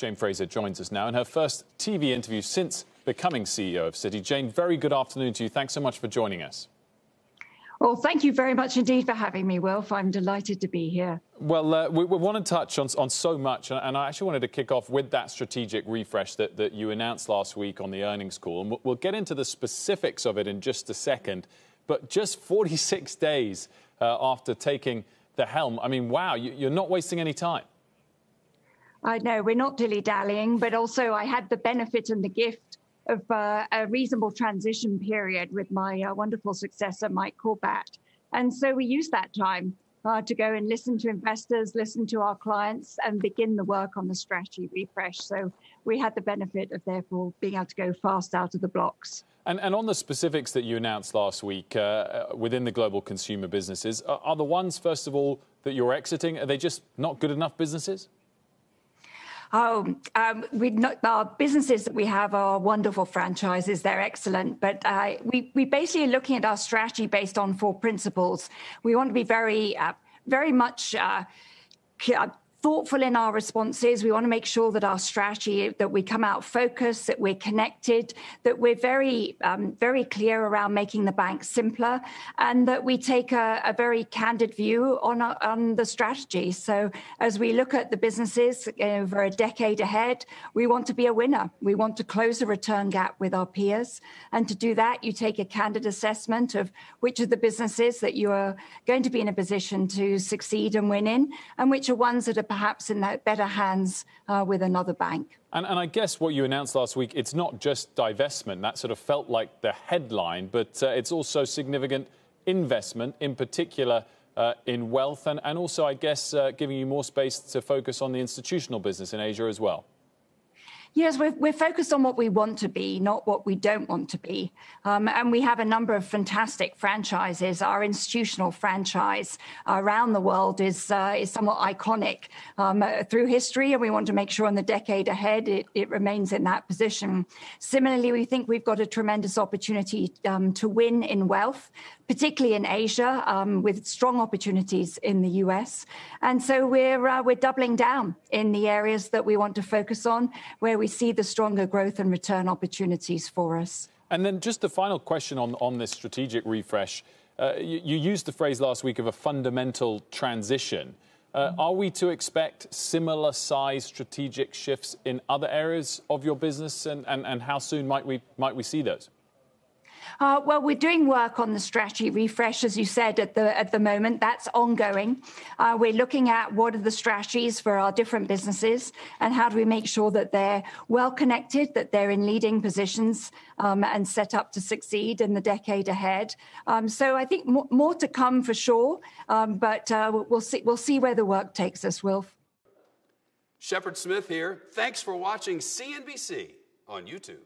Jane Fraser joins us now in her first TV interview since becoming CEO of Citi. Jane, very good afternoon to you. Thanks so much for joining us. Well, thank you very much indeed for having me, Wilf. I'm delighted to be here. Well, uh, we, we, want to touch on, on so much, and I actually wanted to kick off with that strategic refresh that, that you announced last week on the earnings call. And we'll get into the specifics of it in just a second. But just 46 days uh, after taking the helm, I mean, wow, you, you're not wasting any time. I know we're not dilly dallying, but also I had the benefit and the gift of uh, a reasonable transition period with my uh, wonderful successor, Mike Corbat. And so we used that time uh, to go and listen to investors, listen to our clients, and begin the work on the strategy refresh. So we had the benefit of therefore being able to go fast out of the blocks. And, and on the specifics that you announced last week uh, uh, within the global consumer businesses, are the ones, first of all, that you're exiting, are they just not good enough businesses? Oh, um, we not, our businesses that we have are wonderful franchises. They're excellent, but uh, we we basically are looking at our strategy based on four principles. We want to be very, uh, very much. Uh, thoughtful in our responses. We want to make sure that our strategy, that we come out focused, that we're connected, that we're very, um, very clear around making the bank simpler, and that we take a, a very candid view on, on the strategy. So as we look at the businesses over a decade ahead, we want to be a winner. We want to close the return gap with our peers. And to do that, you take a candid assessment of which of the businesses that you are going to be in a position to succeed and win in, and which are ones that are perhaps in better hands uh, with another bank. And, and, I guess what you announced last week, it's not just divestment. That sort of felt like the headline, but uh, it's also significant investment, in particular uh, in wealth, and, and, also, I guess, uh, giving you more space to focus on the institutional business in Asia as well. Yes, we're, we're focused on what we want to be, not what we don't want to be. Um, and we have a number of fantastic franchises. Our institutional franchise around the world is, uh, is somewhat iconic um, uh, through history, and we want to make sure in the decade ahead it, it remains in that position. Similarly, we think we've got a tremendous opportunity um, to win in wealth, particularly in Asia, um, with strong opportunities in the US. And so we're, uh, we're doubling down in the areas that we want to focus on, where we see the stronger growth and return opportunities for us. And then just the final question on, on this strategic refresh. Uh, you, you, used the phrase last week of a fundamental transition. Uh. Are we to expect similar size strategic shifts in other areas of your business, and, and, and how soon might we, might we see those? Uh, well, we're doing work on the strategy refresh, as you said, at the at the moment. That's ongoing. Uh, we're looking at what are the strategies for our different businesses and how do we make sure that they're well connected, that they're in leading positions um, and set up to succeed in the decade ahead. Um, so I think more, more, to come for sure, um, but uh, we'll see. We'll see where the work takes us, Wilf. Shepard Smith here. Thanks for watching CNBC on YouTube.